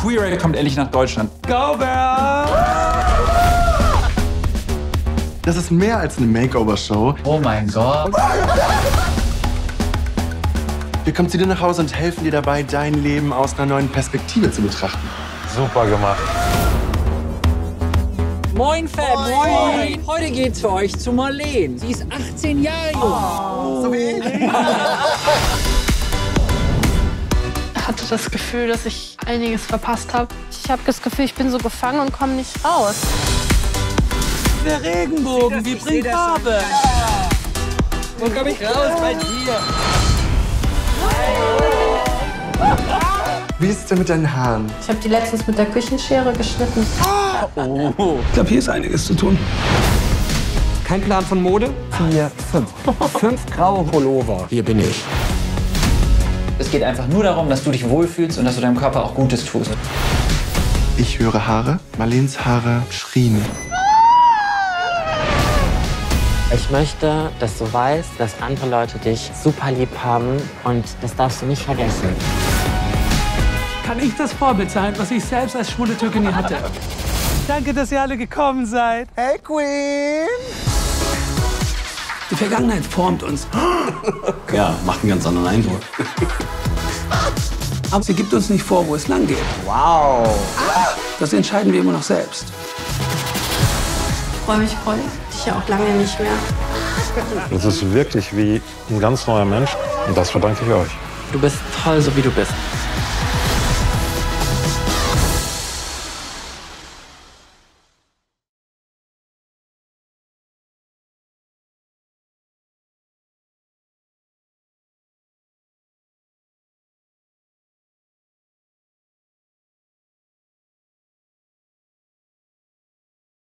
Queer kommt endlich nach Deutschland. Go, Girl! Das ist mehr als eine Makeover-Show. Oh mein Gott. Wir kommen zu dir nach Hause und helfen dir dabei, dein Leben aus einer neuen Perspektive zu betrachten. Super gemacht. Moin, Fab. Moin. Heute geht's für euch zu Marleen. Sie ist 18 Jahre jung. Oh, so wie ich. Das Gefühl, dass ich einiges verpasst habe. Ich habe das Gefühl, ich bin so gefangen und komme nicht raus. Der Regenbogen, wie bringt Farbe? Wo komme ich raus bei dir? Wie ist es denn mit deinen Haaren? Ich habe die letztens mit der Küchenschere geschnitten. Ich glaube, hier ist einiges zu tun. Kein Plan von Mode? Vier, fünf. Fünf graue Pullover. Hier bin ich. Es geht einfach nur darum, dass du dich wohlfühlst und dass du deinem Körper auch Gutes tust. Ich höre Haare. Marleens Haare schrien. Ich möchte, dass du weißt, dass andere Leute dich super lieb haben und das darfst du nicht vergessen. Kann ich das Vorbild sein, was ich selbst als schwule Türke nie hatte? Danke, dass ihr alle gekommen seid. Hey, Queen! Die Vergangenheit formt uns. Ja, macht einen ganz anderen Eindruck. Aber sie gibt uns nicht vor, wo es lang geht. Wow! Das entscheiden wir immer noch selbst. Ich freue mich voll. Dich ja auch lange nicht mehr. Das ist wirklich wie ein ganz neuer Mensch. Und das verdanke ich euch. Du bist toll, so wie du bist.